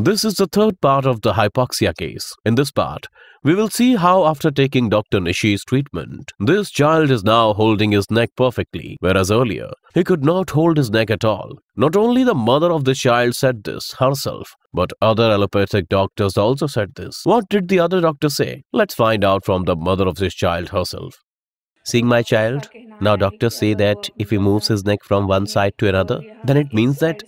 This is the third part of the hypoxia case. In this part, we will see how after taking Dr. Nishi's treatment, this child is now holding his neck perfectly, whereas earlier, he could not hold his neck at all. Not only the mother of the child said this herself, but other allopathic doctors also said this. What did the other doctor say? Let's find out from the mother of this child herself. Seeing my child, now doctors say that if he moves his neck from one side to another, then it means that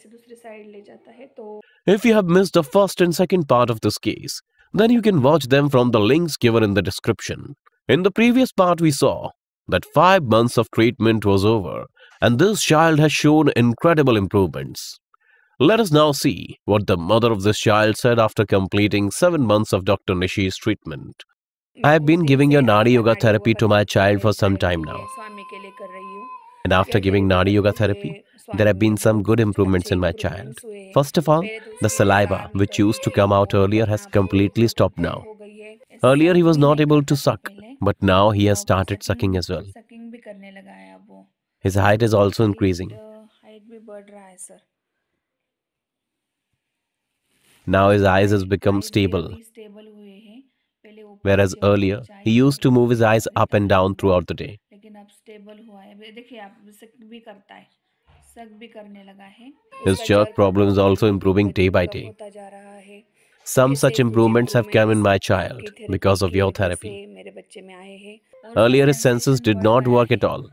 if you have missed the first and second part of this case, then you can watch them from the links given in the description. In the previous part we saw that 5 months of treatment was over and this child has shown incredible improvements. Let us now see what the mother of this child said after completing 7 months of Dr. Nishi's treatment. I have been giving your Naadi Yoga therapy to my child for some time now. And after giving Naadi Yoga therapy, there have been some good improvements in my child. First of all, the saliva, which used to come out earlier, has completely stopped now. Earlier, he was not able to suck, but now he has started sucking as well. His height is also increasing. Now his eyes has become stable. Whereas earlier, he used to move his eyes up and down throughout the day. His jerk problem is also improving day by day. Some such improvements have come in my child because of your therapy. Earlier, his senses did not work at all.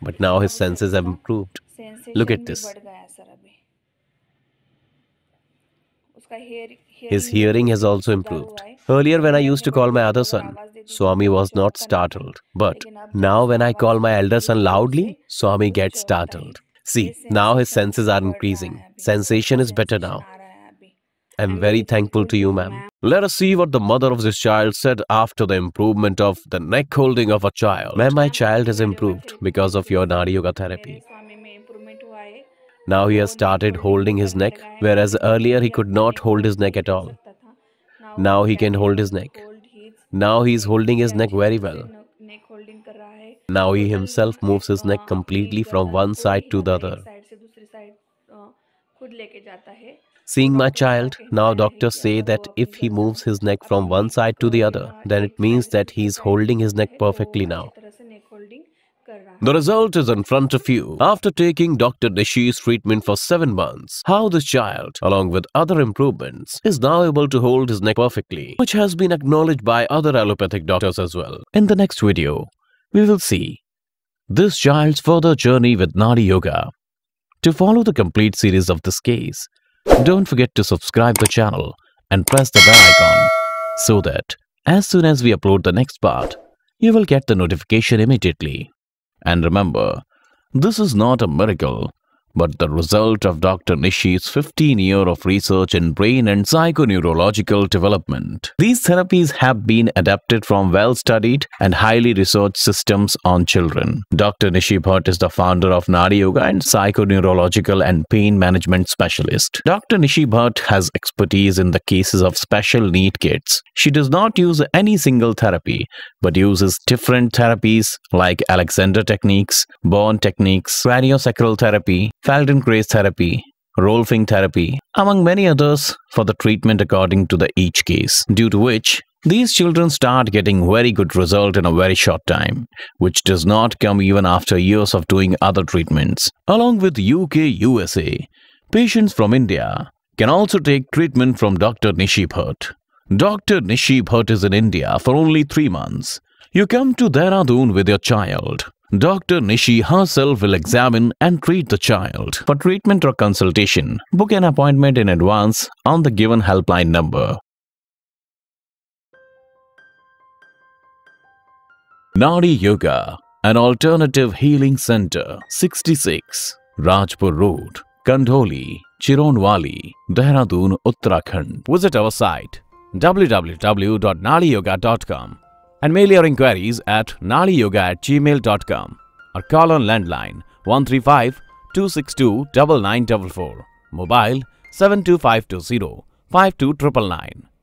But now his senses have improved. Look at this. His hearing has also improved. Earlier, when I used to call my other son, Swami was not startled. But now, when I call my elder son loudly, Swami gets startled. See, now his senses are increasing. Sensation is better now. I'm very thankful to you, ma'am. Let us see what the mother of this child said after the improvement of the neck holding of a child. Ma'am, my child has improved because of your Naadi Yoga therapy. Now he has started holding his neck, whereas earlier he could not hold his neck at all. Now he can hold his neck. Now he is holding his neck very well. Now he himself moves his neck completely from one side to the other. Seeing my child, now doctors say that if he moves his neck from one side to the other, then it means that he is holding his neck perfectly now. The result is in front of you. After taking Dr. Nishi's treatment for 7 months, how this child, along with other improvements, is now able to hold his neck perfectly, which has been acknowledged by other allopathic doctors as well. In the next video, we will see this child's further journey with Naadi Yoga. To follow the complete series of this case, don't forget to subscribe the channel and press the bell icon so that as soon as we upload the next part, you will get the notification immediately. And remember, this is not a miracle, but the result of Dr. Nishi's 15 year of research in brain and psychoneurological development. These therapies have been adapted from well-studied and highly researched systems on children. Dr. Nishi Bhatt is the founder of Naadi Yoga and psychoneurological and pain management specialist. Dr. Nishi Bhatt has expertise in the cases of special need kids. She does not use any single therapy, but uses different therapies like Alexander techniques, Bowen techniques, craniosacral therapy, Feldenkrais therapy, Rolfing therapy, among many others for the treatment according to the each case, due to which these children start getting very good result in a very short time, which does not come even after years of doing other treatments. Along with UK, USA, patients from India can also take treatment from Dr. Nishi Bhatt. Dr. Nishi Bhatt is in India for only three months. You come to Dehradun with your child. Dr. Nishi herself will examine and treat the child. For treatment or consultation, book an appointment in advance on the given helpline number. Naadi Yoga, an alternative healing center, 66, Rajpur Road, Kandholi, Chironwali, Dehradun, Uttarakhand. Visit our site www.naadiyoga.com and mail your inquiries at naadiyoga at gmail.com or call on landline 135 262 9944, mobile 72520 52999.